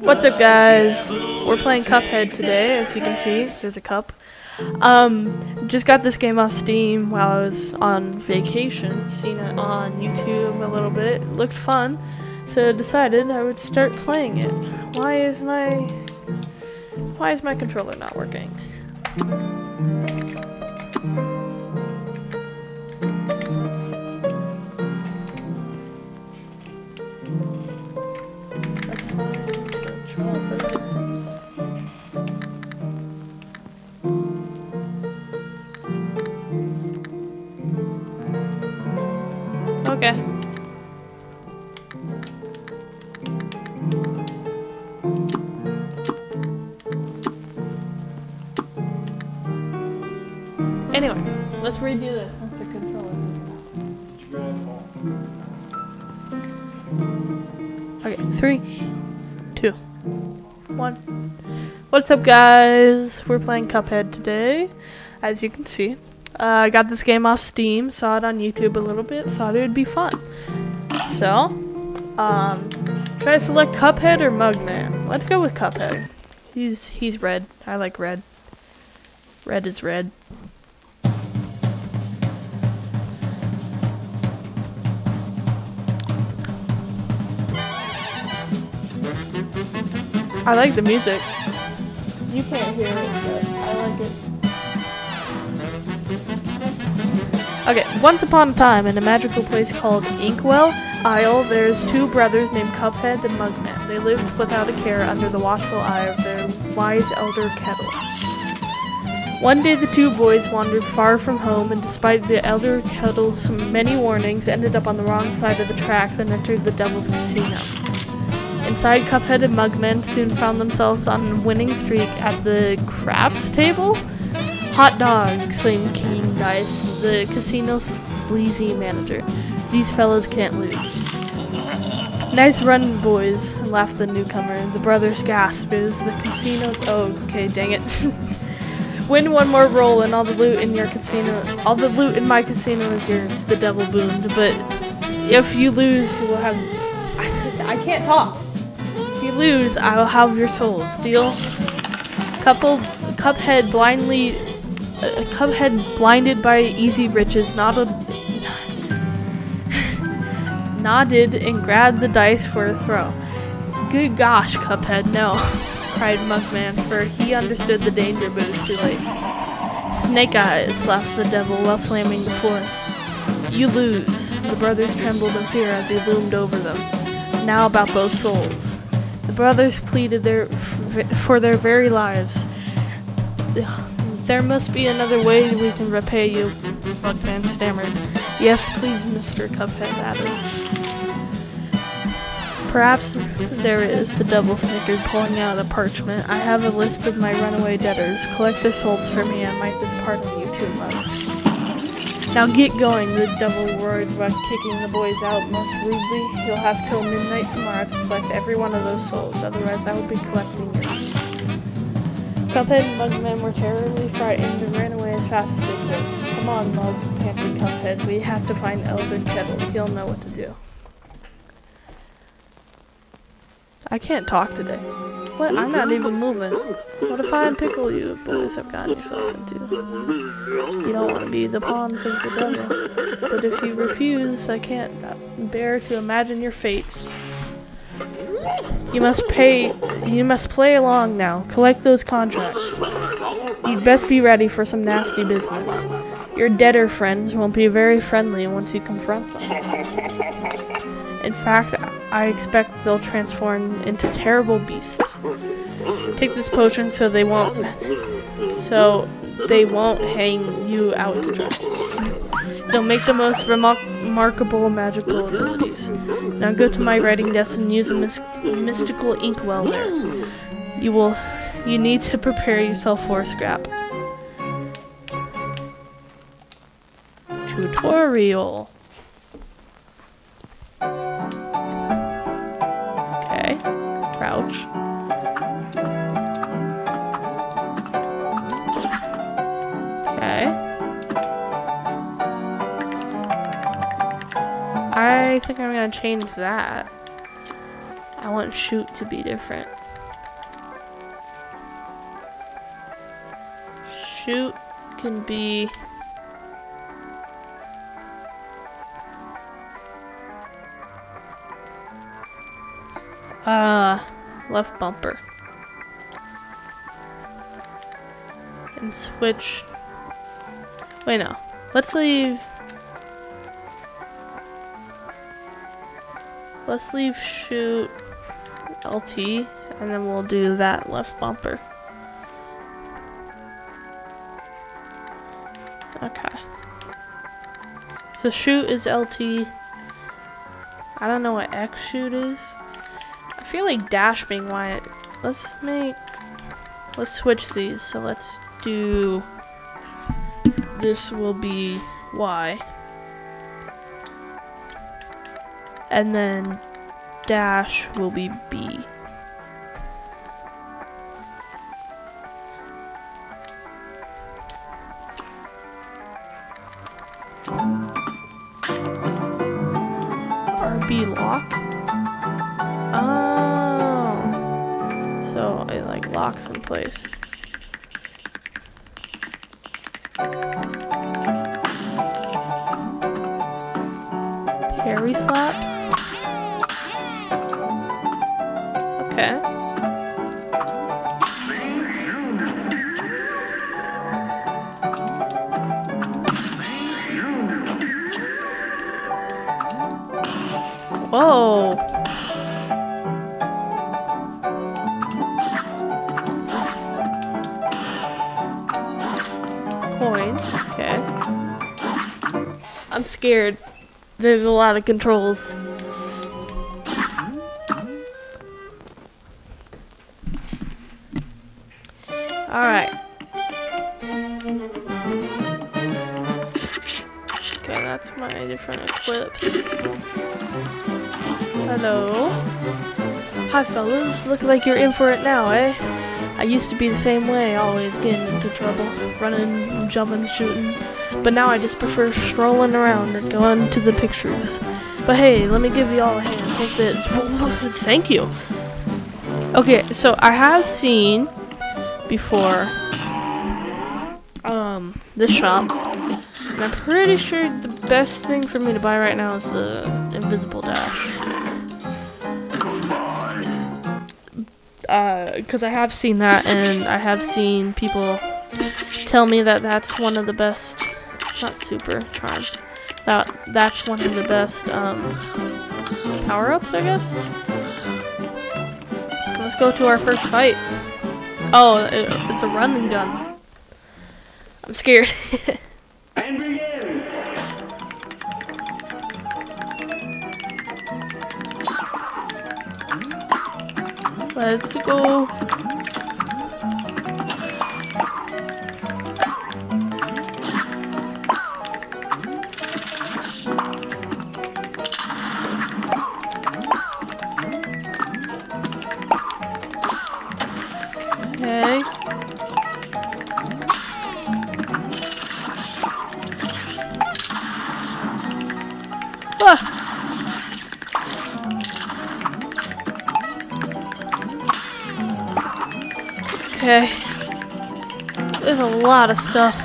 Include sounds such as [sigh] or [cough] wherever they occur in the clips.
What's up, guys? We're playing Cuphead today, as you can see. There's a cup. Um, just got this game off Steam while I was on vacation. Seen it on YouTube a little bit. It looked fun, so decided I would start playing it. Why is my why is my controller not working? Redo this. That's a controller. Okay, three, two, one. What's up, guys? We're playing Cuphead today, as you can see. Uh, I got this game off Steam, saw it on YouTube a little bit, thought it would be fun. So, um, try to select Cuphead or Mugman. Let's go with Cuphead. He's he's red. I like red. Red is red. I like the music. You can't hear it, but I like it. Okay, once upon a time, in a magical place called Inkwell Isle, there's two brothers named Cuphead and Mugman. They lived without a care under the watchful eye of their wise elder Kettle. One day, the two boys wandered far from home, and despite the elder Kettle's many warnings, ended up on the wrong side of the tracks and entered the Devil's Casino. Inside, Cuphead and Mugman soon found themselves on a winning streak at the craps table. Hot dog, exclaimed King Dice, the casino's sleazy manager. These fellows can't lose. Nice run, boys, laughed the newcomer. The brothers gasped as the casino's. Oh, okay, dang it. [laughs] Win one more roll and all the loot in your casino. All the loot in my casino is yours, the devil boomed. But if you lose, will have. I can't talk. Lose, I will have your souls. Deal? Couple Cuphead blindly uh, Cuphead blinded by easy riches nodded [laughs] nodded and grabbed the dice for a throw. Good gosh, Cuphead, no, [laughs] cried Mugman, for he understood the danger but it was too late. Snake eyes, laughed the devil while slamming the floor. You lose. The brothers trembled in fear as he loomed over them. Now about those souls. The brothers pleaded their, for their very lives. There must be another way we can repay you, Mugman stammered. Yes, please, Mr. Cuphead added. Perhaps there is, the devil snickered, pulling out a parchment. I have a list of my runaway debtors. Collect their souls for me. I might just pardon you two months. Now get going, the devil roared kicking the boys out most rudely. You'll have till midnight tomorrow to collect every one of those souls, otherwise I will be collecting yours. Cuphead and Mugman were terribly frightened and ran away as fast as they could. Come on, Mug, panted Cuphead. We have to find Elder Kettle. He'll know what to do. I can't talk today. What? I'm not even moving. What if I pickle you, boys have gotten yourself into? You don't want to be the pawns of the devil. But if you refuse, I can't bear to imagine your fates. You must pay. You must play along now. Collect those contracts. You'd best be ready for some nasty business. Your debtor friends won't be very friendly once you confront them. In fact, I expect they'll transform into terrible beasts. Take this potion so they won't. So they won't hang you out to dry. They'll make the most remar remarkable magical abilities. Now go to my writing desk and use a mys mystical inkwell there. You will. You need to prepare yourself for a scrap. Tutorial. Okay. Crouch. Okay. I think I'm gonna change that. I want shoot to be different. Shoot can be uh left bumper and switch wait no let's leave let's leave shoot LT and then we'll do that left bumper Okay. So shoot is LT. I don't know what X shoot is. Feel like dash being Y. Let's make. Let's switch these. So let's do. This will be Y. And then dash will be B. place. Scared. There's a lot of controls. Alright. Okay, that's my different equips. Hello. Hi, fellas. Look like you're in for it now, eh? I used to be the same way, always getting into trouble, running, jumping, shooting. But now I just prefer strolling around and going to the pictures. But hey, let me give you all a hand. Take this. [laughs] Thank you. Okay, so I have seen before um this shop, and I'm pretty sure the best thing for me to buy right now is the invisible dash. because I have seen that, and I have seen people tell me that that's one of the best, not super charm, that that's one of the best um, power-ups, I guess. Let's go to our first fight. Oh, it, it's a running gun. I'm scared. [laughs] And begin! Let's go. Okay. There's a lot of stuff.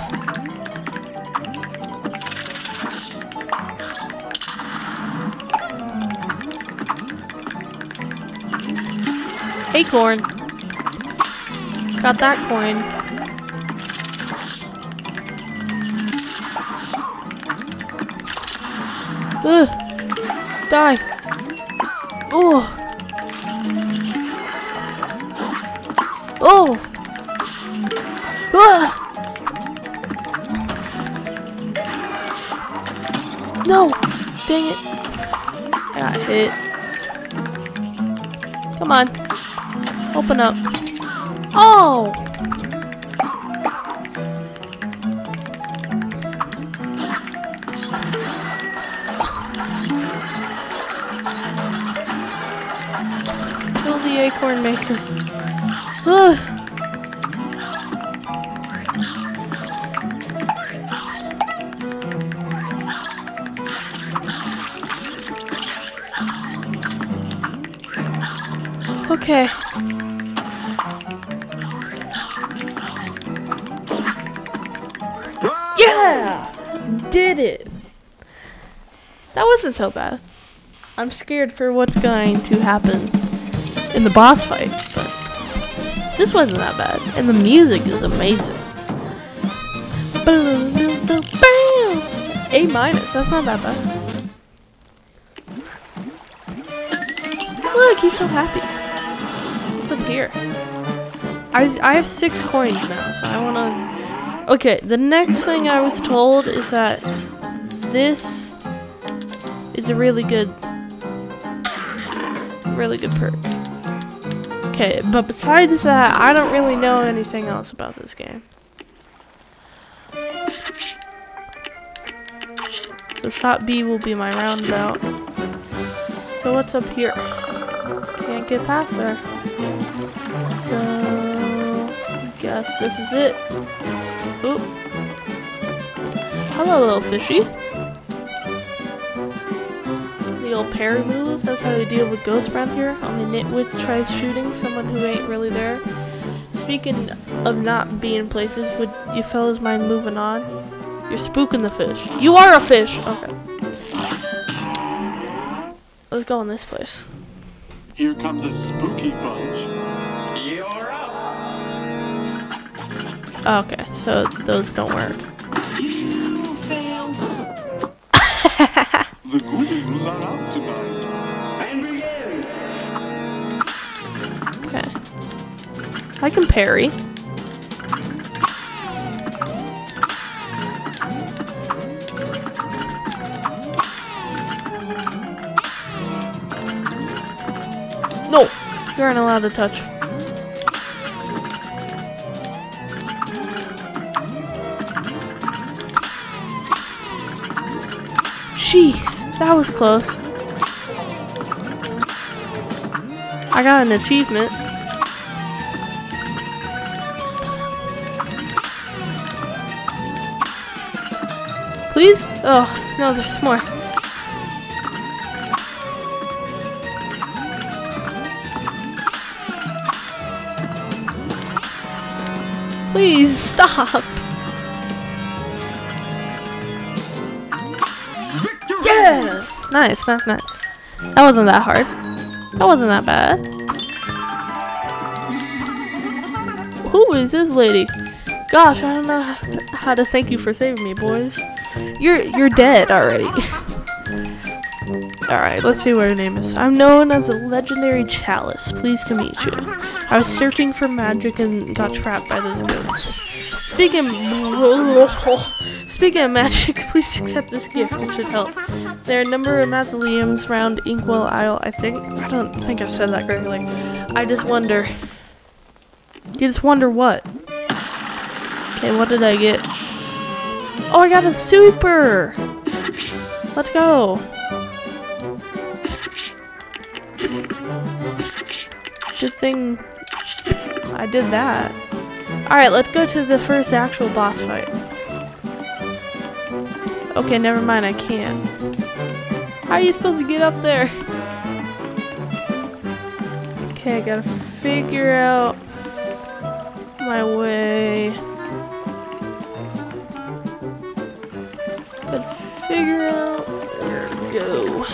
Acorn. Got that coin. Ugh. Die. Open up. So bad. I'm scared for what's going to happen in the boss fights, but this wasn't that bad. And the music is amazing. A minus, that's not that bad. Look, he's so happy. What's up here? I, I have six coins now, so I want to... Okay, the next thing I was told is that this is a really good... Really good perk. Okay, but besides that, I don't really know anything else about this game. So shot B will be my roundabout. So what's up here? Can't get past there. So I guess this is it. Oop. Hello little fishy. The parry move, that's how we deal with ghosts around here. Only nitwits tries shooting someone who ain't really there. Speaking of not being places, would you fellas mind moving on? You're spooking the fish. You are a fish! Okay. Let's go in this place. Here comes a spooky bunch. You're up. Okay, so those don't work. You [laughs] failed. the goodies are out I can parry. No! You aren't allowed to touch. Jeez, that was close. I got an achievement. Please? Oh, no, there's more. Please stop. Yes! Nice, nice, nice. That wasn't that hard. That wasn't that bad. Who is this lady? Gosh, I don't know how to thank you for saving me, boys. You're you're dead already. [laughs] Alright, let's see what her name is. I'm known as a legendary chalice. Pleased to meet you. I was searching for magic and got trapped by those ghosts. Speaking [laughs] Speaking of magic, [laughs] please accept this gift. It should help. There are a number of mausoleums around Inkwell Isle. I think I don't think I said that correctly. I just wonder. You just wonder what? Okay, what did I get? I got a super! Let's go. Good thing I did that. Alright, let's go to the first actual boss fight. Okay, never mind, I can't. How are you supposed to get up there? Okay, I gotta figure out my way. Figure out where to go.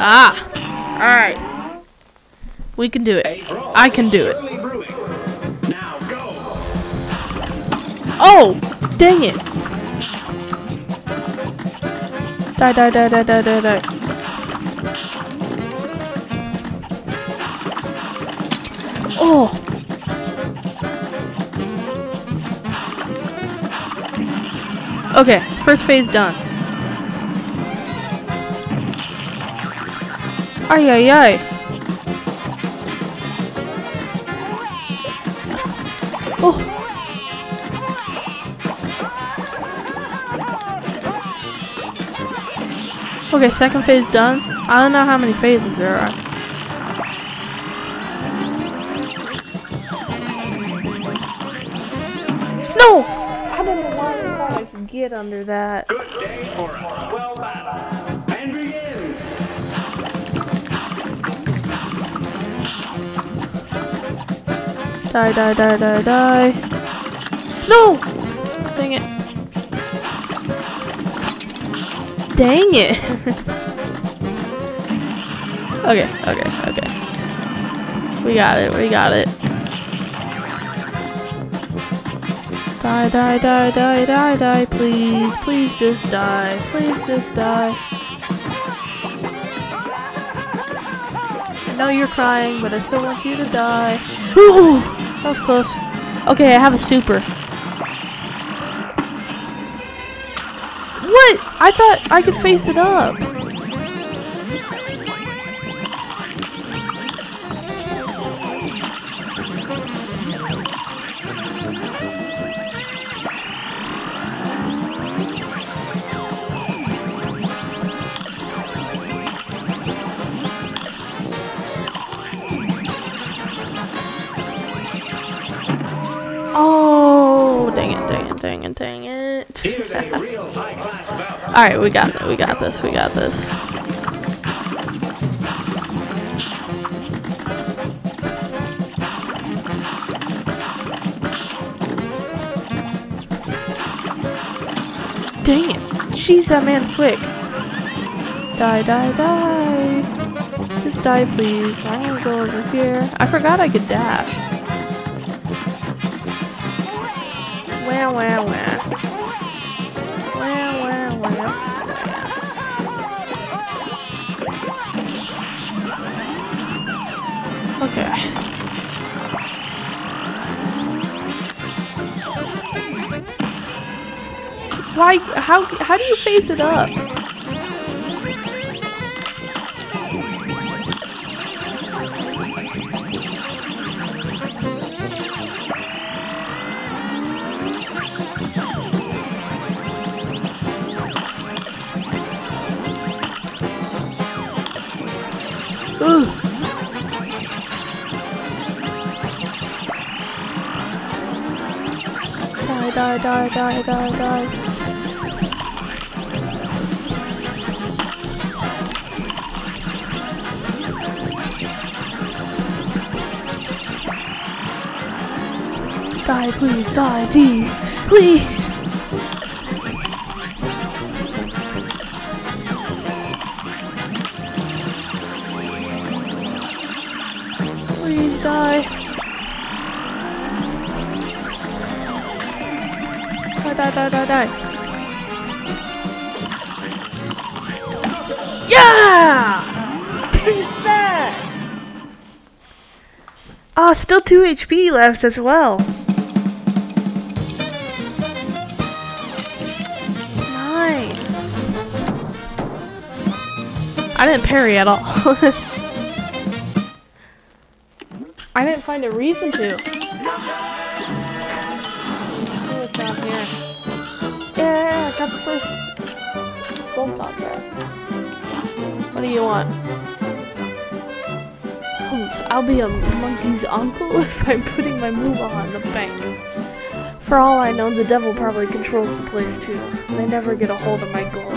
Ah! Alright. We can do it. I can do it. Oh! Dang it! Die, die, die, die, die, die, die. Oh! Okay, first phase done. Ay, ay, ay. Oh! Okay, second phase done. I don't know how many phases there are. Under that. Good day for a swell battle. Uh, and begin. Die, die, die, die, die. No! Dang it. Dang it. [laughs] okay, okay, okay. We got it, we got it. Die, die, die, die, die, die, please. Please just die. Please just die. I know you're crying, but I still want you to die. Ooh! That was close. Okay, I have a super. What? I thought I could face it up. Alright, we got we got this, we got this. Dang it. Jeez, that man's quick. Die, die, die. Just die, please. I'm gonna go over here. I forgot I could dash. Wah, wah, wah. Why? How? How do you face it up? Die, die, die, die, die. Die, please, die, D, please. Please die. Die, die, die, die, die. Yeah! Take that! Ah, still 2 HP left as well. I didn't parry at all. [laughs] I didn't find a reason to. What's down here. Yeah, I got the first soul contract. What do you want? I'll be a monkey's uncle [laughs] if I'm putting my move on the bank. For all I know, the devil probably controls the place too. They never get a hold of my gold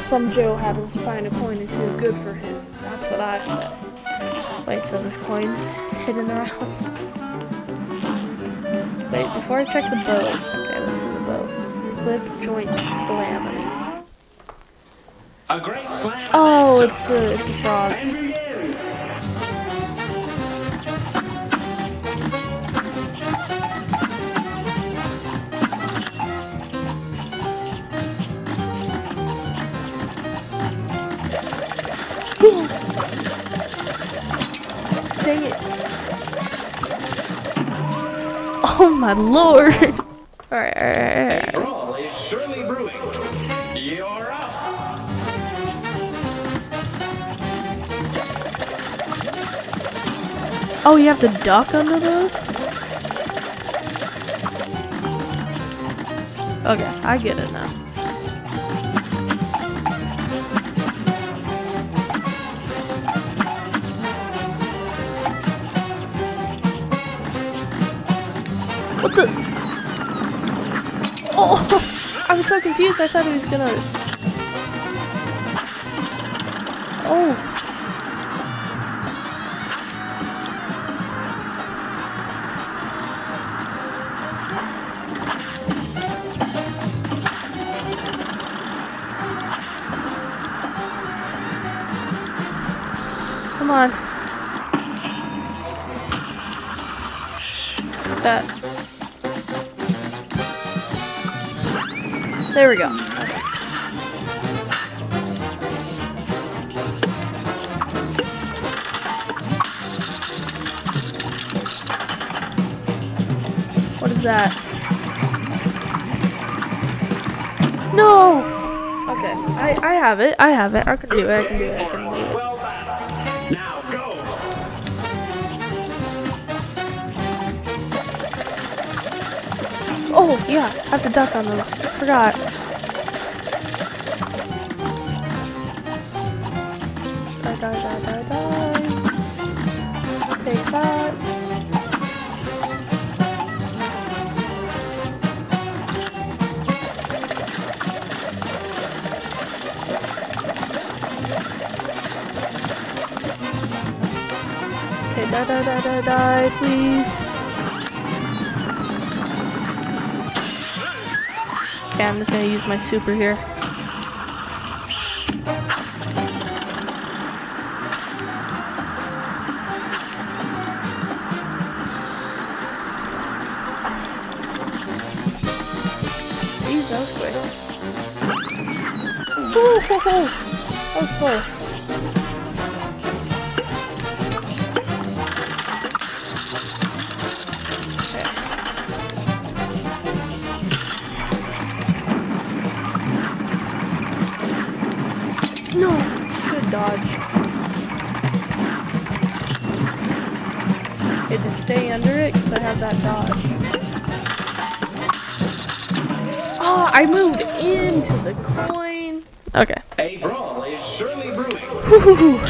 some Joe happens to find a coin or two, good for him. That's what I said. Wait, so this coin's hidden around? Wait, before I check the boat. Okay, what's in the boat? Clip joint calamity. A great plan. Oh, it's the it's the frogs. Oh my lord. Oh, you have to duck under those? Okay, I get it now. So confused. I thought he was gonna. We go. What is that? No! Okay, I, I have it. I have it. I can do it. I can do it. I can do it. Oh, yeah. I have to duck on those. Forgot. Die, please. Okay, I'm just gonna use my super here. Quick. Woo, hoo, hoo. That was close. Stay under it because I have that dodge. Oh, I moved into the coin. Okay. A brawl is surely brewing.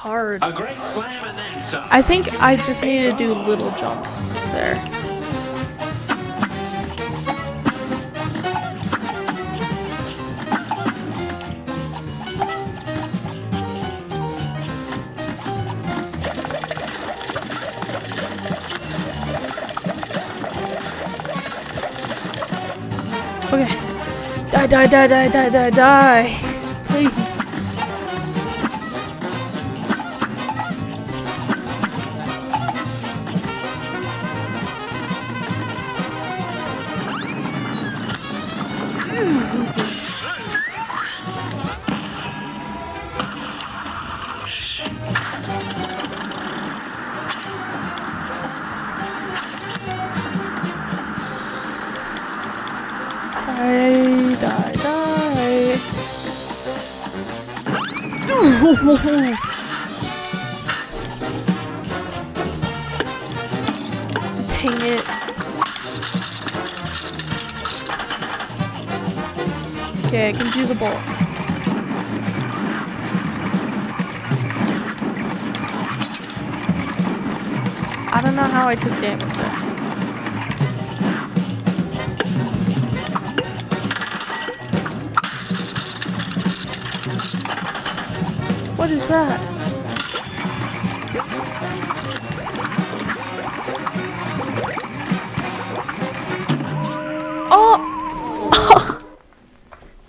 Hard. A great slam and then some. I think I just need to do little jumps there. Okay. Die, die, die, die, die, die, die. Dang it. Okay, I can do the ball. I don't know how I took damage. What is that? Oh!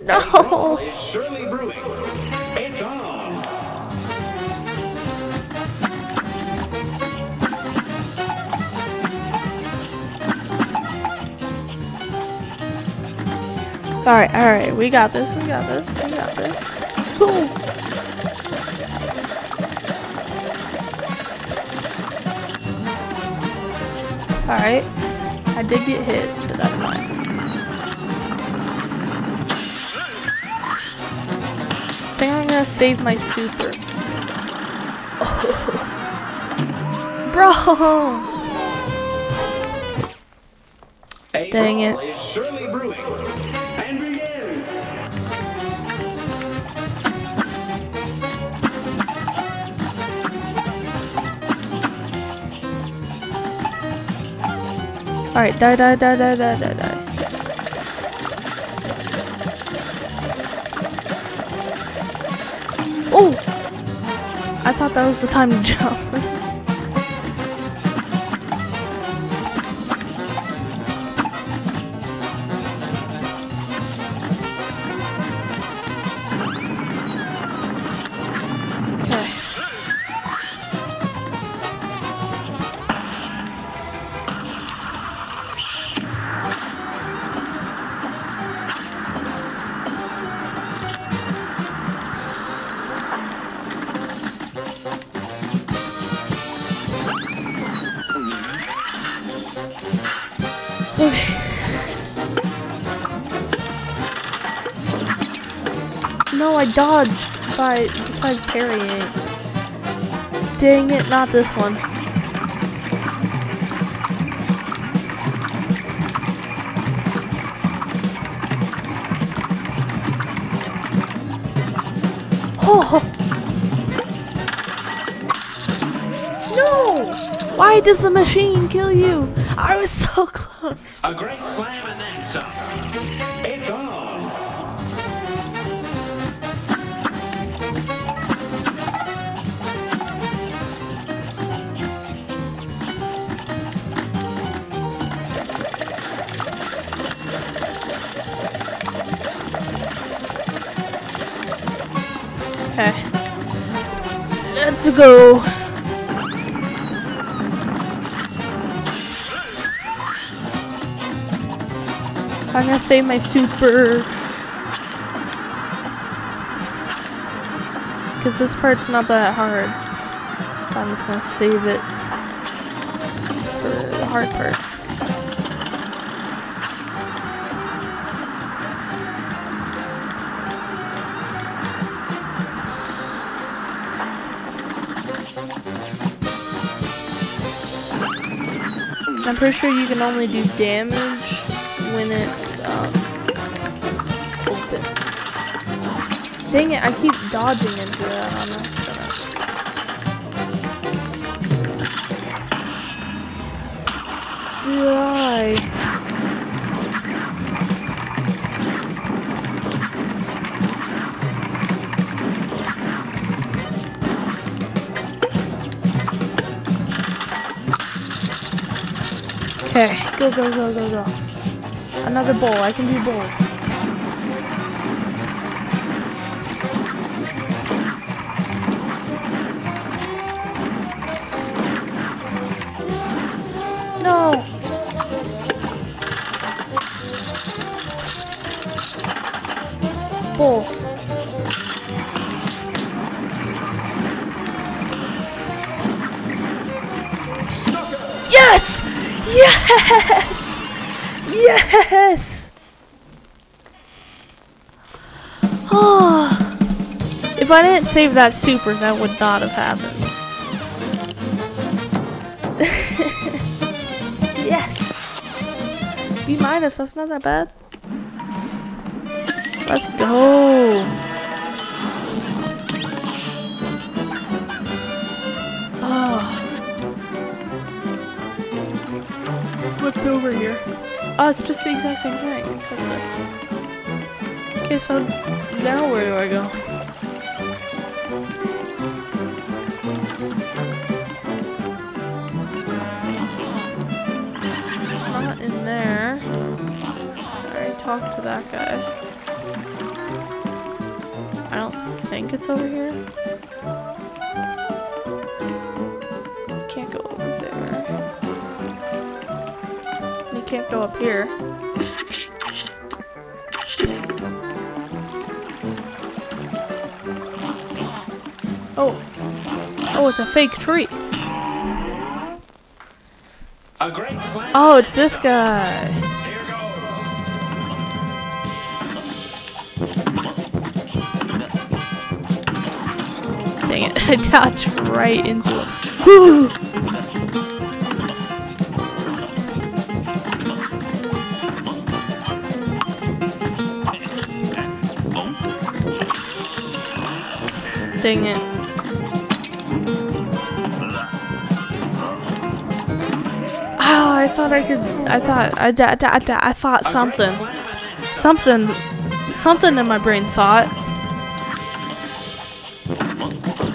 [laughs] no! Alright, alright, we got this, we got this. Alright, I did get hit, but that's fine. I think I'm gonna save my super. [laughs] Bro! Dang it. Alright, die, die, die, die, die, die, die. Oh! I thought that was the time to jump. No, I dodged by besides parrying. Dang it, not this one. Oh. No! Why does the machine kill you? I was so [laughs] close. Let's go. I'm gonna save my super. Because this part's not that hard. So I'm just gonna save it for the hard part. Pretty sure you can only do damage when it's um, open. Dang it, I keep dodging into that I? Okay, go, go, go, go, go. Another bowl. I can do bowls. If I didn't save that super, that would not have happened. [laughs] yes! B minus, that's not that bad. Let's go. Oh. What's over here? Oh, it's just the exact same thing, except that. Okay, so now where do I go? To that guy. I don't think it's over here. Can't go over there. You can't go up here. Oh. Oh, it's a fake tree. A great. Oh, it's this guy. [laughs] I dodged right into it. Dang it. Oh, I thought I could. I thought. I, I, I, I thought something. Something. Something in my brain thought.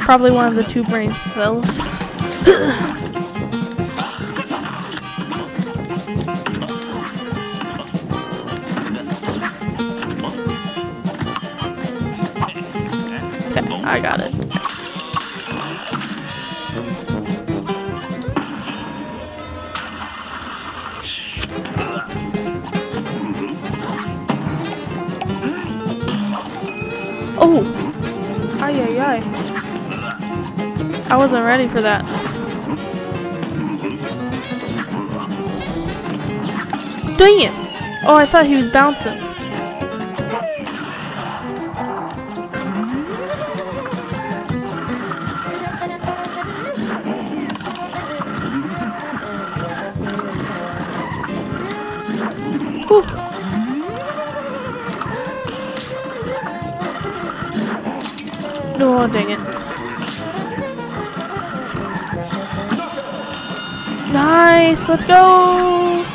Probably one of the two brain cells. [coughs] I got it. Ready for that. Dang it! Oh, I thought he was bouncing. Let's go!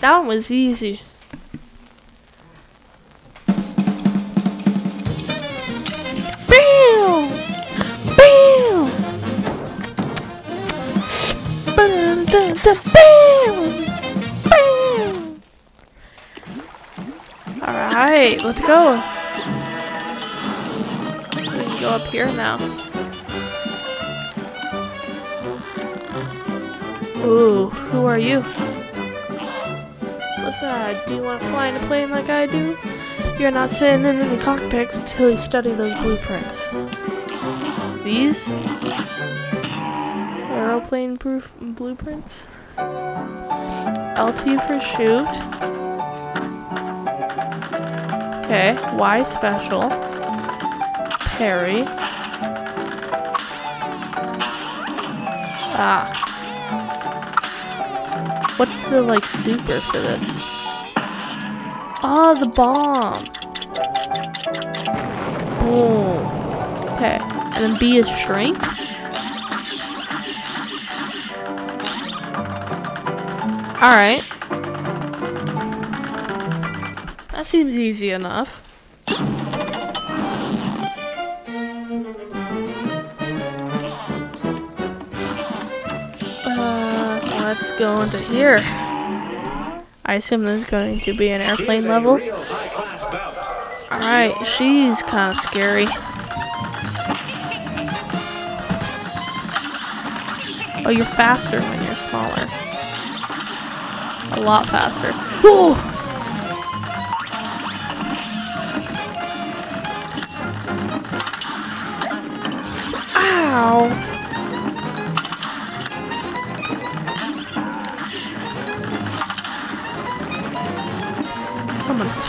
That one was easy. Bam! Bam! Ba-da-da-da, Bam! Bam! Alright, let's go. We can go up here now. Ooh, who are you? What's that? Do you want to fly in a plane like I do? You're not sitting in any cockpits until you study those blueprints. These? Aeroplane proof blueprints? LT for shoot. Okay, Y special. Parry. Ah. What's the like super for this? Oh, the bomb. Boom. Okay, and then B is shrink. All right. That seems easy enough. Go into here. I assume this is going to be an airplane level. Alright, she's kind of scary. Oh, you're faster when you're smaller. A lot faster. Ooh!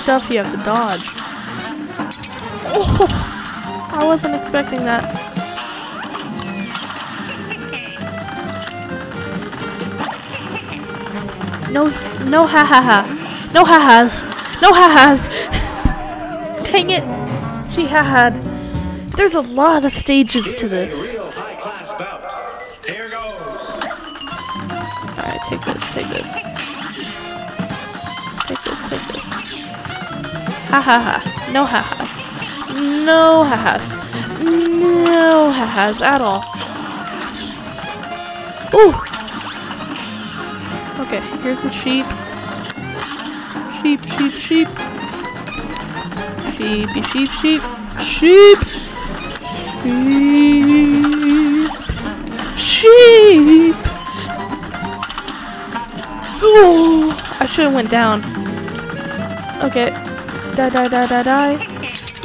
Stuff you have to dodge. Oh, I wasn't expecting that. No, no ha ha ha. No ha has. No ha has. [laughs] Dang it. She ha had. There's a lot of stages to this. Ha ha ha. No ha has. No ha has. No ha has at all. Ooh! Okay, here's the sheep. Sheep, sheep, sheep. Sheepy, sheep, sheep, sheep, sheep, sheep. Ooh, I should have went down. Okay. Die, die, die, die, die.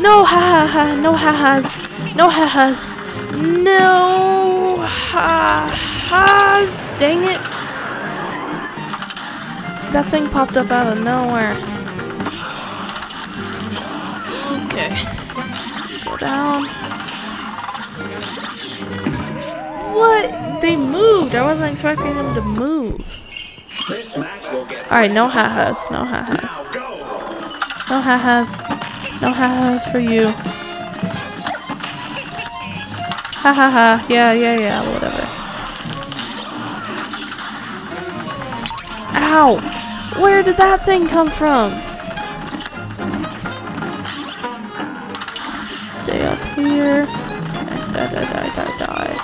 No ha ha ha. No ha has. No ha has. No ha has. Dang it. That thing popped up out of nowhere. Okay. Go down. What? They moved. I wasn't expecting them to move. This match will get Alright, no ha-has. No ha-has. No ha-has. No ha-has for you. Ha ha ha. Yeah, yeah, yeah. Whatever. Ow! Where did that thing come from? Stay up here. Die, die, die, die, die.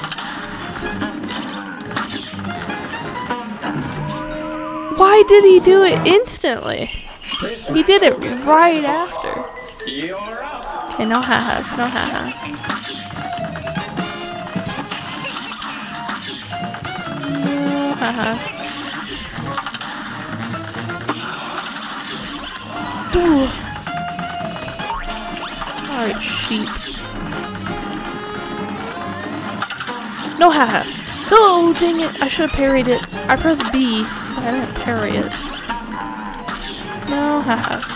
Why did he do it instantly? He did it right after. Okay, no ha-has, no ha-has. No ha-has. Ooh. Alright, sheep. No ha-has. Oh, dang it. I should have parried it. I pressed B, but I didn't parry it. No ha-has.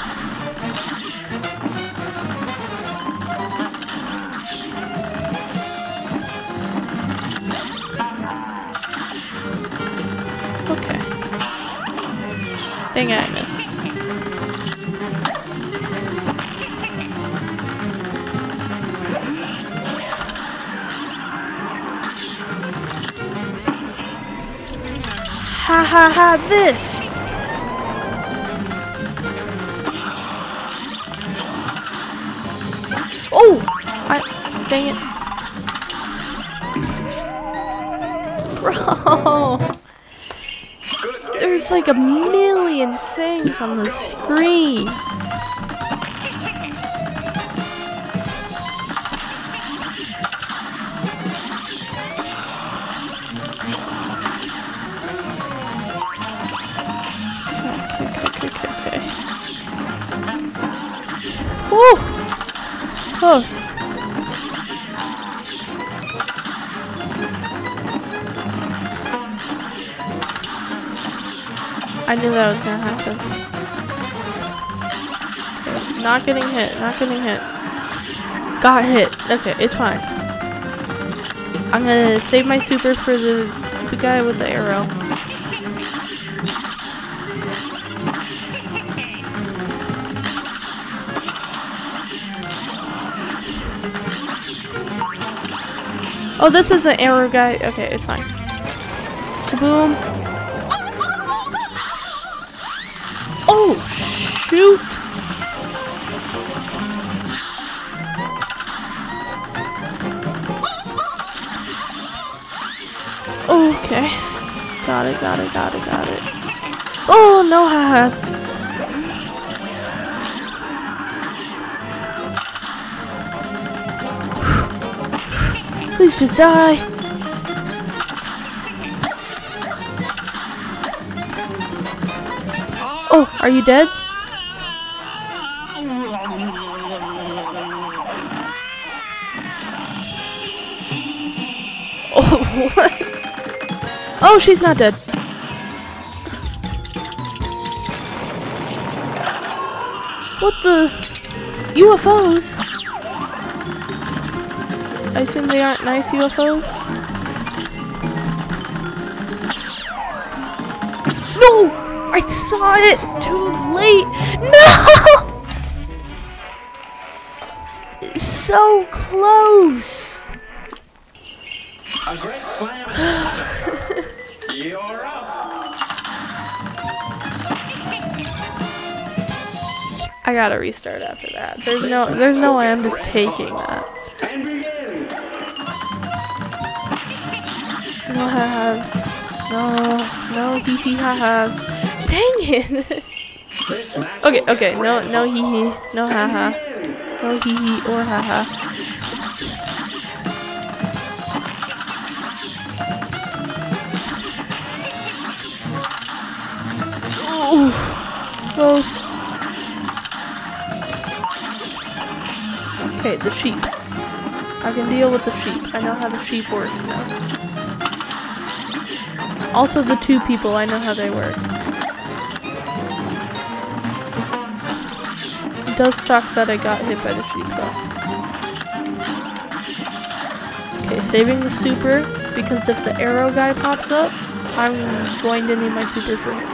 Like a million things on the screen. Woo! Close. I knew that was gonna happen. Okay, not getting hit, not getting hit. Got hit. Okay, it's fine. I'm gonna save my super for the stupid guy with the arrow. Oh, this is an arrow guy. Okay, it's fine. Kaboom. Has. Please just die. Oh, are you dead? Oh, [laughs] what? Oh, she's not dead. UFOs? I assume they aren't nice UFOs? No! I saw it too late! No! [laughs] So close! I gotta restart after that. There's no there's no way I'm just taking that. No has. No no hee hee ha has. Dang it! [laughs] Okay, okay, no no hee hee. No ha ha. Oh hee hee or haha. Ooh, close. The sheep. I can deal with the sheep. I know how the sheep works now. Also the two people, I know how they work. It does suck that I got hit by the sheep though. Okay, saving the super, because if the arrow guy pops up, I'm going to need my super for him.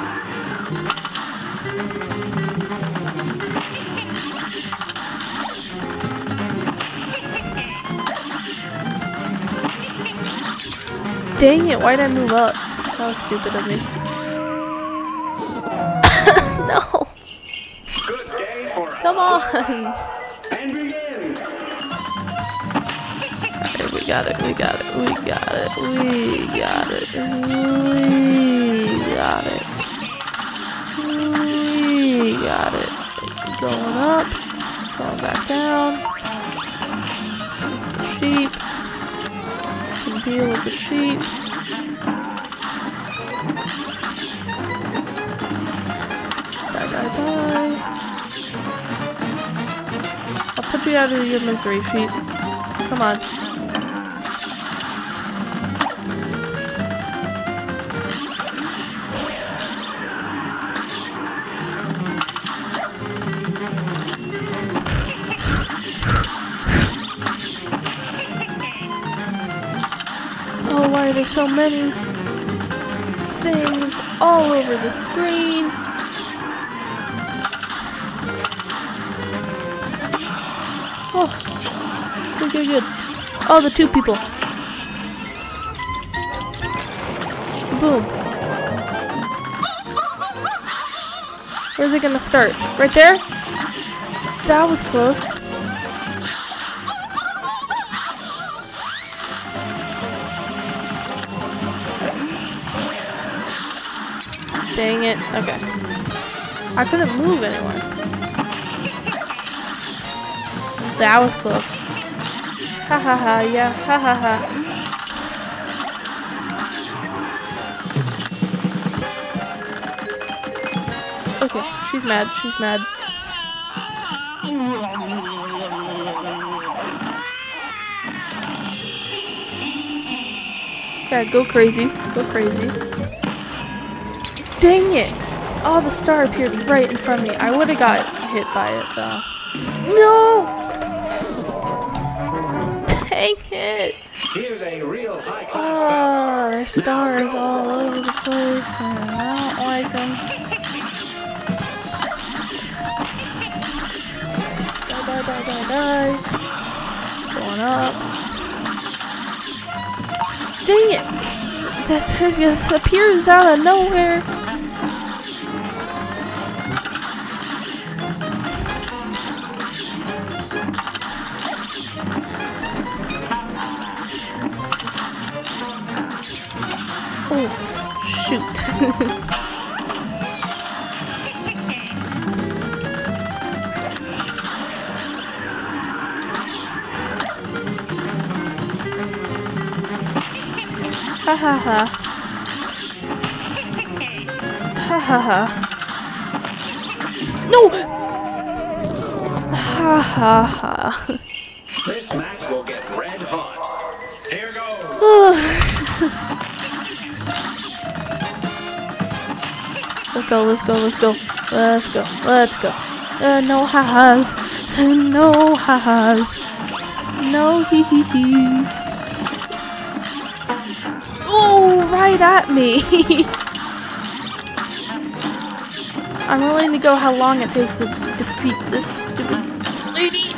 Dang it, why'd I move up? That was stupid of me. [laughs] no, come on. Alright, we got it, we got it, we got it, we got it, we got it. We got it. Going up, going back down. This is the sheep. Deal with the sheep. Die, die, die. I'll put you out of your misery, sheep. Come on. So many things all over the screen? Oh, good, good, good. Oh, the two people. Boom. Where's it gonna start? Right there? That was close. Dang it. Okay. I couldn't move anywhere. That was close. Ha ha ha, yeah, ha ha ha. Okay, she's mad, she's mad. Yeah, go crazy, go crazy. Dang it! Oh, the star appeared right in front of me. I would have got hit by it though. No! Dang it! Here's a real high ah, Oh, there's stars all over the place and I don't like them. Die, die, die, die, die. Going up. Dang it! That [laughs] just appears out of nowhere. Ha ha ha. No! Ha ha ha. This match will get red hot. Here goes. [sighs] Let's go, let's go, let's go. Let's go, let's go. Uh, no ha-has. No ha-has. No hee hee hees. Oh, right at me. [laughs] I'm willing to go how long it takes to defeat this stupid lady.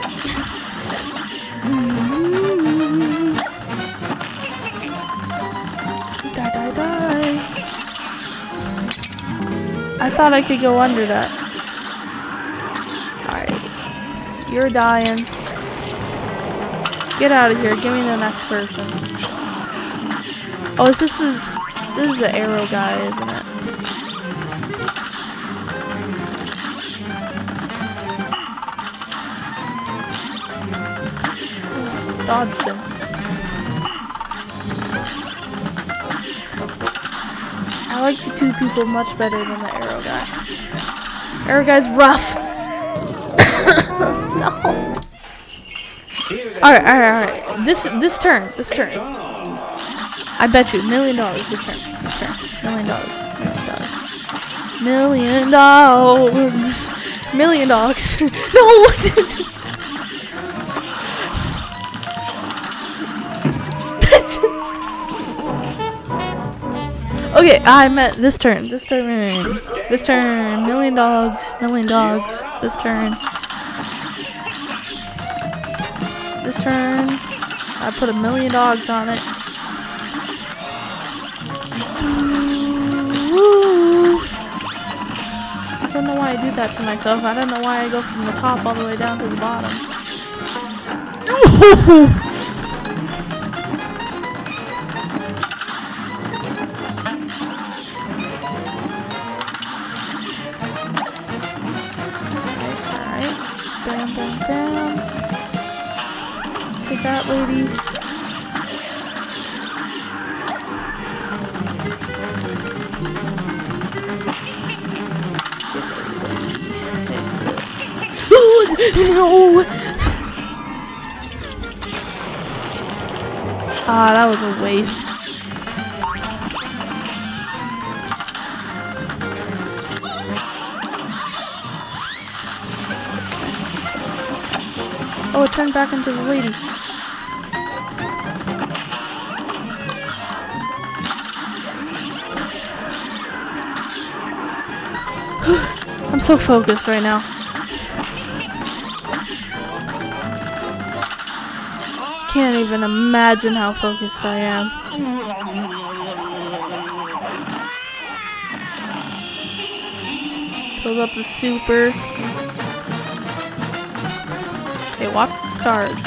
Die, die, die. I thought I could go under that. Alright. You're dying. Get out of here. Give me the next person. Oh, is this is this is the arrow guy, isn't it? I like the two people much better than the arrow guy. Arrow guy's rough. [laughs] no. Alright, alright, alright. This this turn, this turn. I bet you million dollars this turn. This turn. Million dollars. Million dollars. Million dollars. Million dogs. [laughs] no, Okay, I meant this turn. This turn. This turn. Million dogs. Million dogs. This turn. This turn. I put a million dogs on it. I don't know why I do that to myself. I don't know why I go from the top all the way down to the bottom. [laughs] turned the lady. [sighs] I'm so focused right now. Can't even imagine how focused I am. Build up the super. Watch the stars.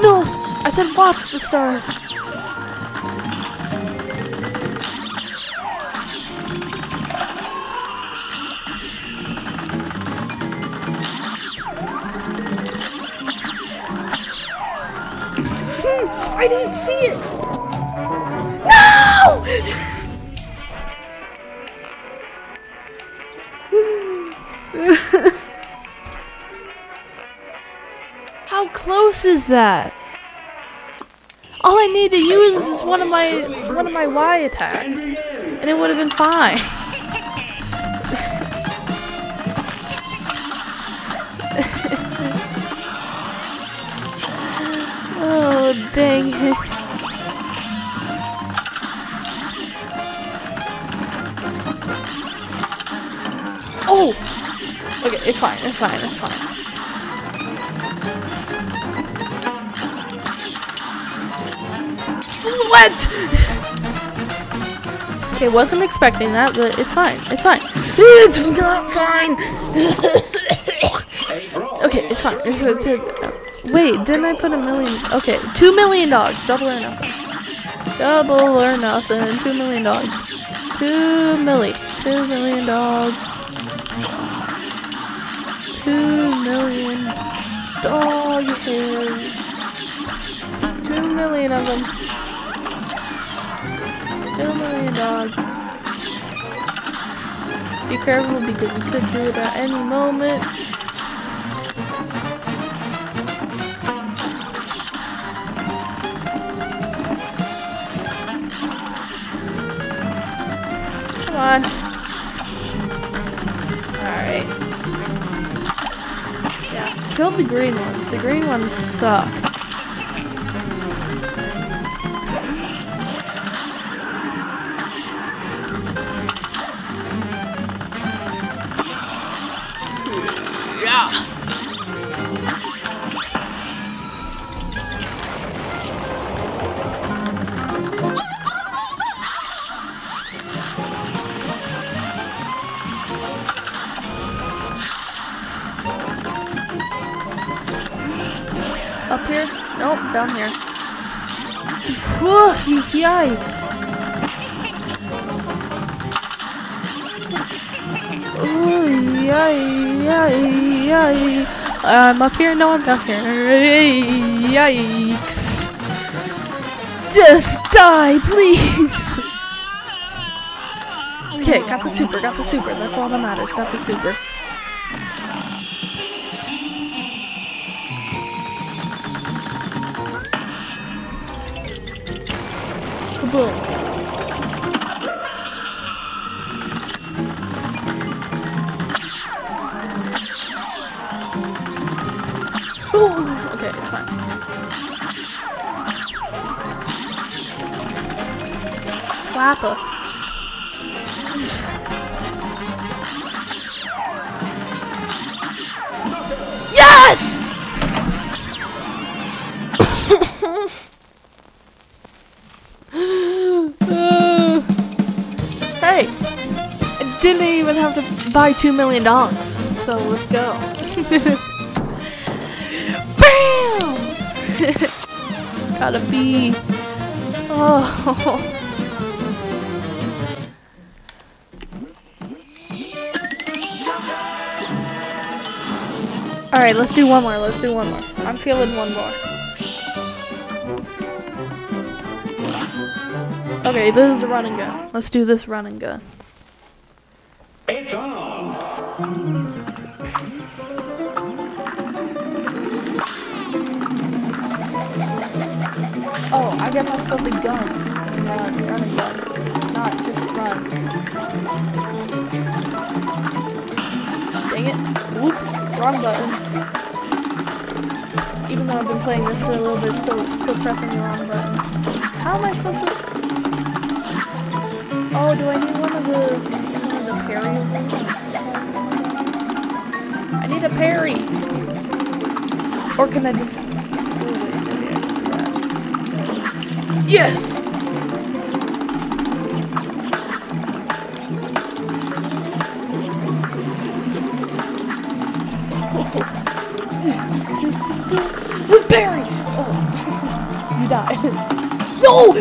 No! I said watch the stars. That? All I need to use is one of my one of my Y attacks, and it would have been fine. What? okay, wasn't expecting that, but it's fine. It's fine. It's not fine. okay, it's fine. It's, it's, it's- uh, wait, didn't I put a million? Okay, two million dogs. Double or nothing. Double or nothing. Two million dogs. Two milli. Two million dogs. Two million dog hairs. Two million of them. Two million dogs. Be careful because we could do it at any moment. Come on. Alright. Yeah, kill the green ones. The green ones suck. Here, no, I'm down here. Yikes. Just die, please. [laughs] Okay, got the super, got the super. That's all that matters. Got the super. Two million dollars, so let's go. [laughs] Bam! [laughs] Gotta be. Oh. [laughs] All right, let's do one more. Let's do one more. I'm feeling one more. Okay, this is a run and gun. Let's do this run and gun. It's on. Oh, I guess I'm supposed to gun. Run, run gun. Not just run. Dang it. Whoops. Wrong button. Even though I've been playing this for a little bit, still still pressing the wrong button. How am I supposed to Oh, do I need one of the parry? I need a parry. Or can I just. Yes! [laughs] Barry! Oh, [laughs] you died. [laughs] No!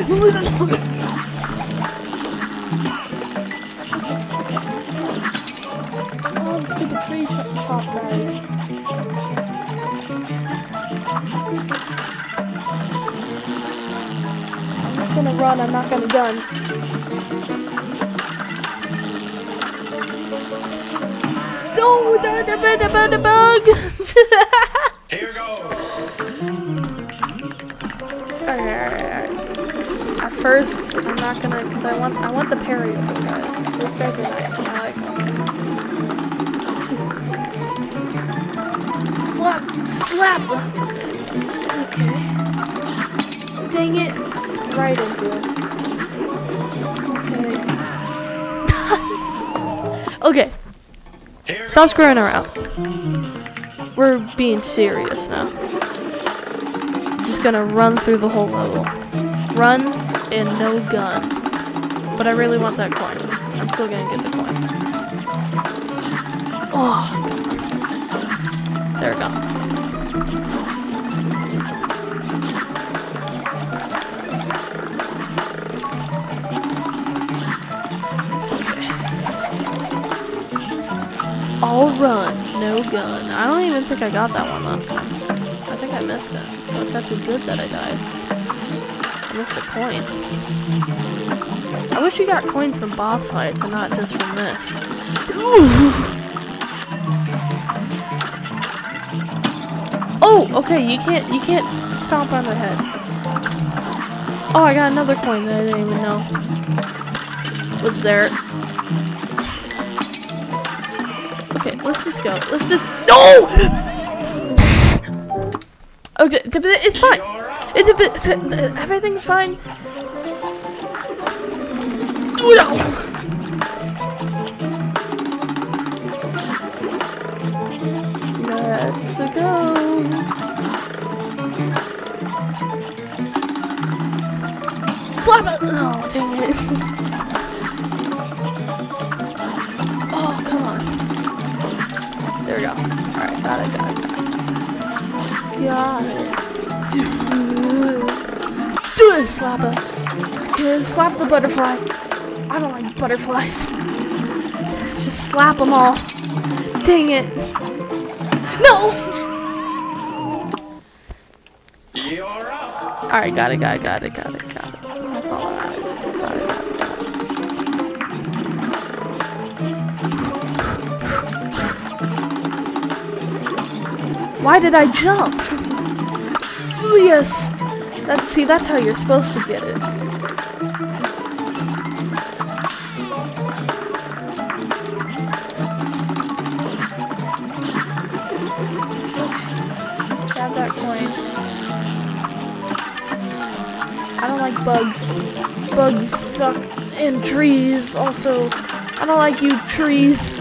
Run, I'm not gonna gun. No, the, the, the, the, the bug! [laughs] Here goes. Alright. At first, I'm not gonna, cause I want, I want the parry guys. Those guys are nice. I like them. Slap, slap. Stop screwing around. We're being serious now. Just gonna run through the whole level. Run and no gun. But I really want that coin. I'm still gonna get the coin. Gun. I don't even think I got that one last time. I think I missed it. So it's actually good that I died. I missed a coin. I wish you got coins from boss fights and not just from this. Ooh. Oh, okay, you can't you can't stomp on their heads. Oh, I got another coin that I didn't even know was there. Let's just go. Let's just no. Okay, it's fine. It's a bit. Everything's fine. No. Let's go. Slap it! No, dang it. [laughs] Alright, got it, got it, got it. Do it, Slapper. Slap the butterfly. I don't like butterflies. Just slap them all. Dang it. No! Alright, got it, got it, got it, got it, got it. Why did I jump? yes! That's, see, that's how you're supposed to get it. Grab that coin. I don't like bugs. Bugs suck. And trees also. I don't like you trees.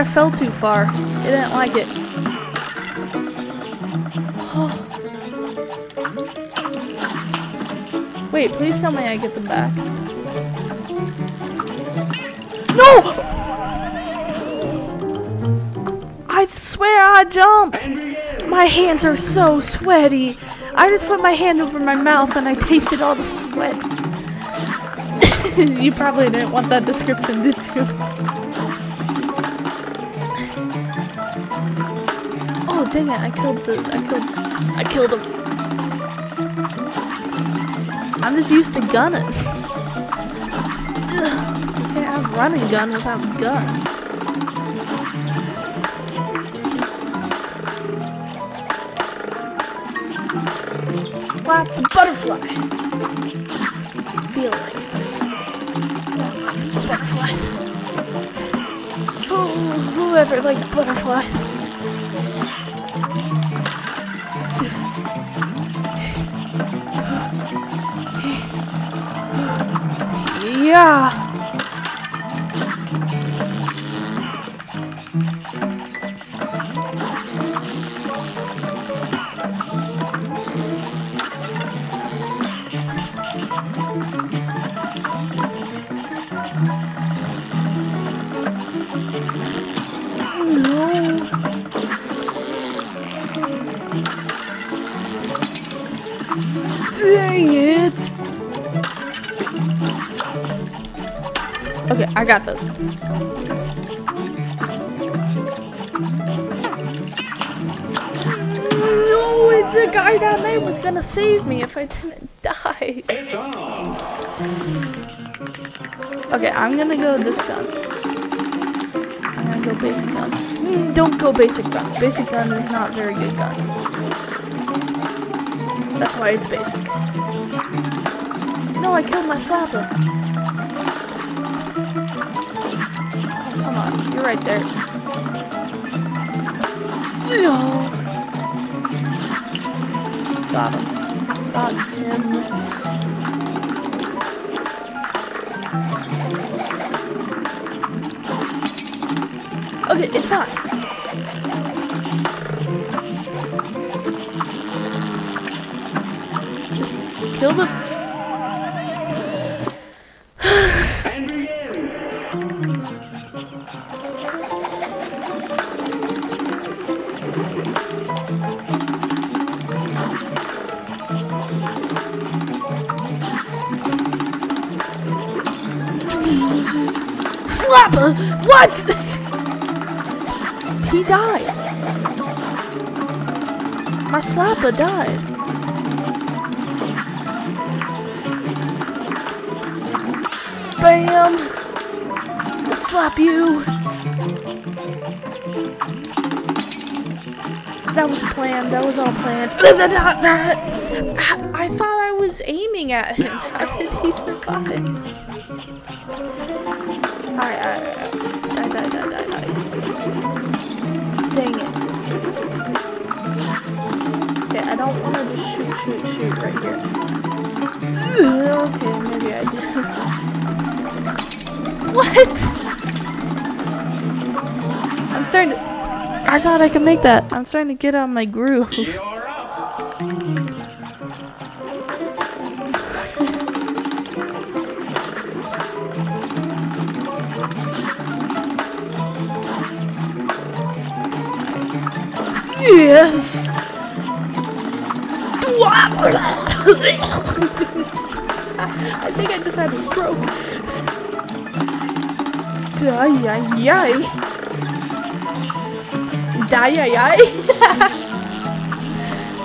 I fell too far. I didn't like it. Oh. Wait, please tell me I get them back. No! I swear I jumped! My hands are so sweaty. I just put my hand over my mouth and I tasted all the sweat. [laughs] you probably didn't want that description, did you? Dang it! I killed the. I killed. I killed him. I'm just used to gunning. Can't have running gun without gun. Slap the butterfly. I feel like. Of butterflies. Oh, whoever liked butterflies. Yeah. Got this. No, the guy down there was gonna save me if I didn't die. Okay, I'm gonna go this gun. I'm gonna go basic gun. Mm, Don't go basic gun. Basic gun is not very good gun. That's why it's basic. No, I killed my slapper. You're right there. No. Got him. Got him. Okay, it's fine. He died. My slapper died. Bam! I slap you. That was planned. That was all planned. [laughs] Is it not that? I, I thought I was aiming at him. [laughs] How did he survive? Alright, alright, alright. What? I'm starting to... I thought I could make that. I'm starting to get on my groove. Die, ay, ay. Die, ay, ay.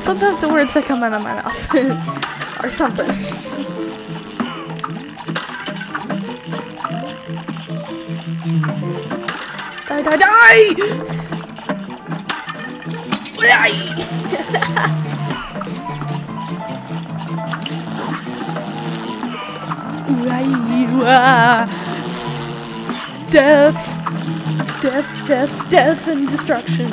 Sometimes the words that come out of my mouth [laughs] are something. Die, die, die! Die! [laughs] Death, death, death, death, and destruction.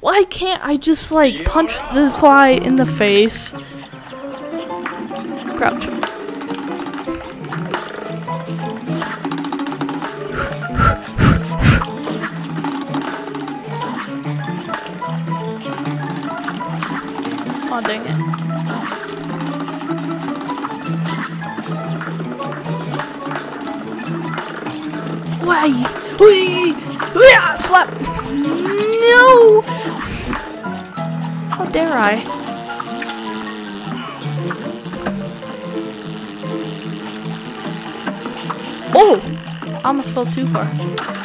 Why can't I just like punch the fly in the face? Fell too far.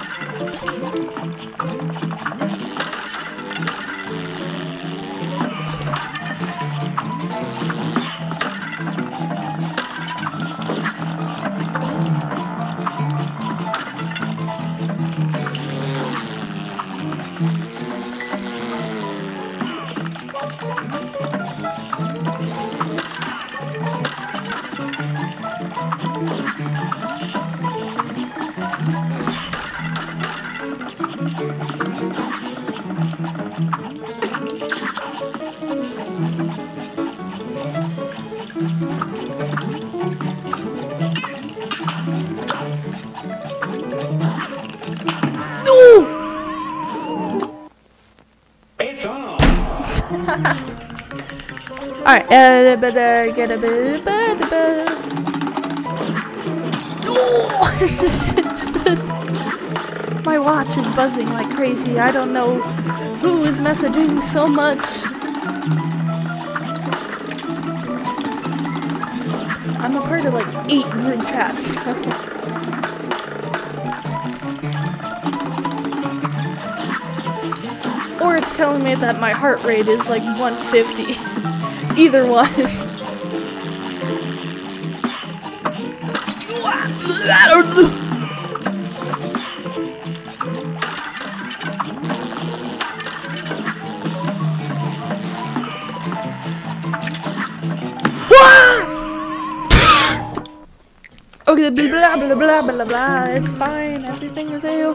[laughs] My watch is buzzing like crazy. I don't know who is messaging so much. I'm a part of like eight group chats. [laughs] or it's telling me that my heart rate is like 150. [laughs] Either one. [laughs] Okay, blah blah blah blah blah blah. It's fine. Everything is a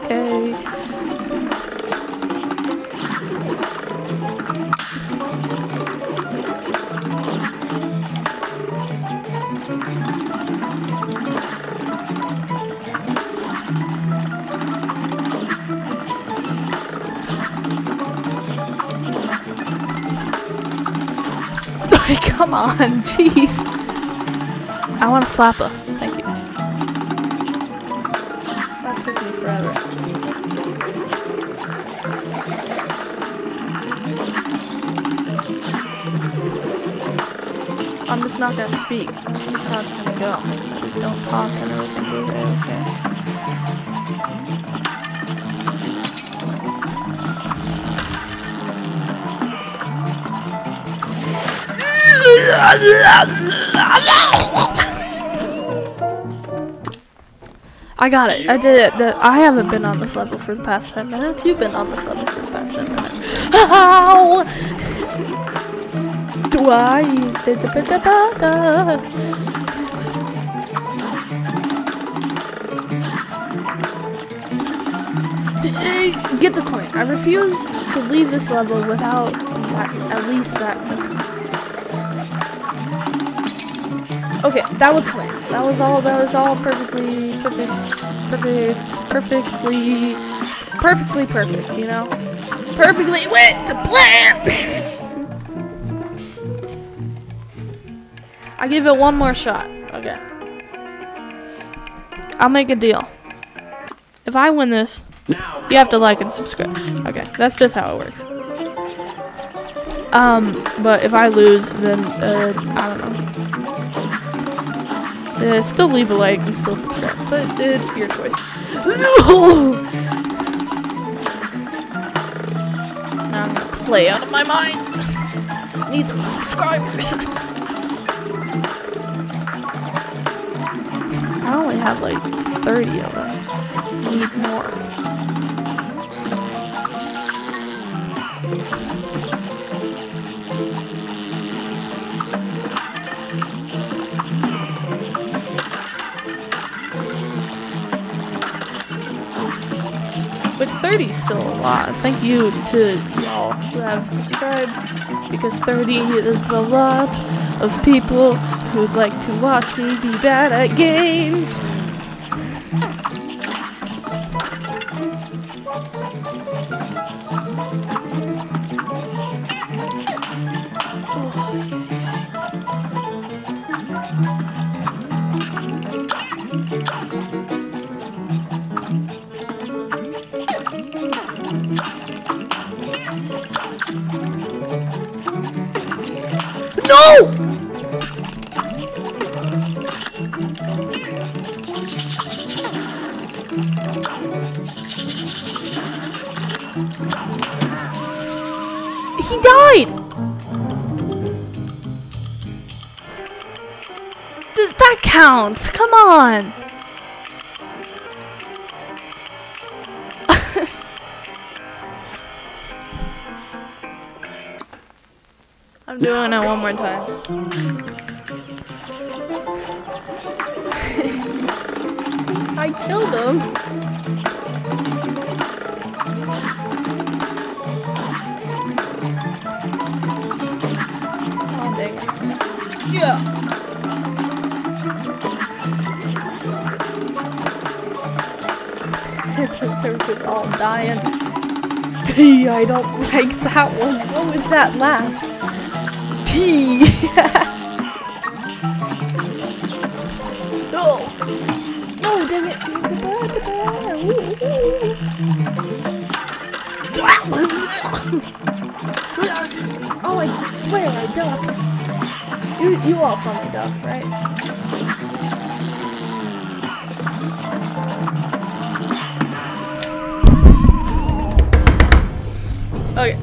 On, [laughs] jeez. I want to slap her. Thank you. That took me forever. I'm just not gonna speak. This is how it's gonna go. I just don't talk and everything will be okay. I got it. I did it. The, I haven't been on this level for the past 10 minutes. You've been on this level for the past 10 minutes. Ow! [laughs] Do I? Da, da, da. Get the point. I refuse to leave this level without that, at least that Okay, that was planned. That was all. That was all perfectly perfect, perfect, perfectly, perfectly perfect, you know? Perfectly went to plan! [laughs] I give it one more shot. Okay. I'll make a deal. If I win this, you have to like and subscribe. Okay, that's just how it works. Um, but if I lose, then uh, I don't know. Uh, still leave a like and still subscribe, but it's your choice. now I'm gonna play out of my mind. Need those subscribers. I only have like 30 of them. Need more. But 30 is still a lot. Thank you to y'all who have subscribed because 30 is a lot of people who'd like to watch me be bad at games. That counts! Come on! [laughs] I'm doing it one more time. [laughs] I killed him. Oh, dang it. Yeah. [laughs] They're all dying. Gee, I don't like that one. What was that laugh? T. no. No, dang it. [laughs] oh, I swear I ducked. You, you all saw me duck, right? Okay.